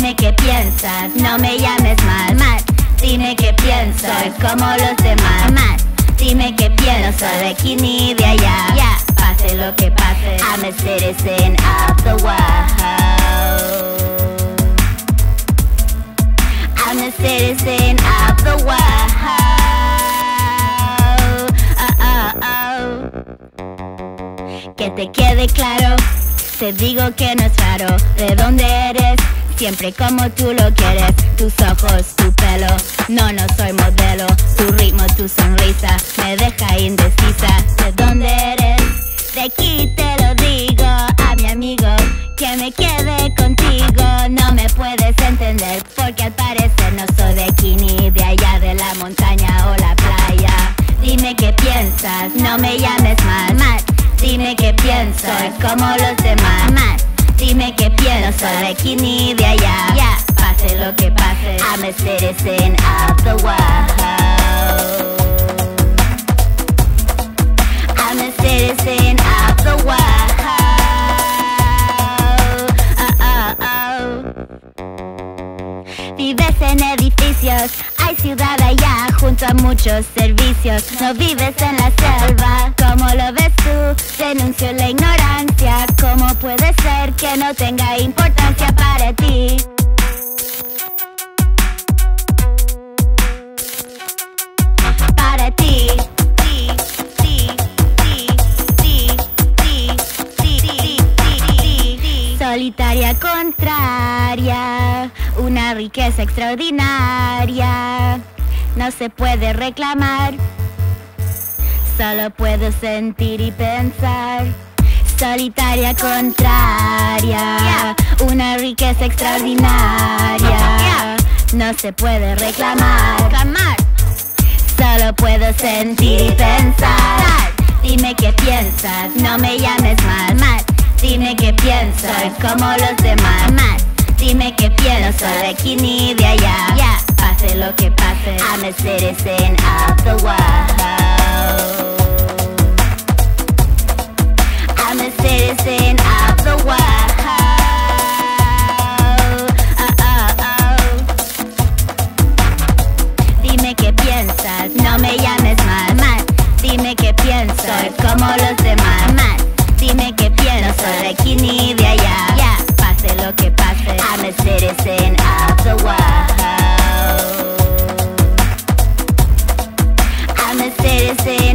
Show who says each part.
Speaker 1: Dime qué piensas, no me llames mal, mal. Dime qué piensas, soy como los demás, más. Dime qué pienso de aquí ni de allá, ya. Pase lo que pase, I'm a citizen of the world. I'm a citizen of the world. Oh, oh, oh. Que te quede claro, te digo que no es raro. Siempre como tú lo quieres. Tus ojos, tu pelo. No, no soy modelo. Tu ritmo, tu sonrisa me deja indecisa. ¿De dónde eres? De aquí te lo digo a mi amigo. Que me quede contigo. No me puedes entender porque al parecer no soy de aquí ni de allá de la montaña o la playa. Dime qué piensas, no me llames mal. Dime qué pienso, soy como los demás, más. De aquí ni de allá. Ya, pase lo que pase, I'm a citizen of the world. I'm a citizen of the world. Vives en edificios, hay ciudad allá junto a muchos servicios. No vives en la selva, ¿cómo lo ves tú? Denuncio la ignorancia, ¿Cómo puede ser que no tenga importancia para ti? Para ti. Solitaria contraria, una riqueza extraordinaria, no se puede reclamar, solo puedo sentir y pensar. Solitaria contraria, una riqueza extraordinaria. No se puede reclamar, solo puedo sentir y pensar. Dime qué piensas, no me llames mal, mal. Dime qué pienso, soy como los demás, más. Dime qué pienso, de aquí ni de allá. Pase lo que pase, I'm a citizen of the world. But I can't even, yeah, yeah. Pase lo que pase, I'm a citizen of the world. I'm a citizen.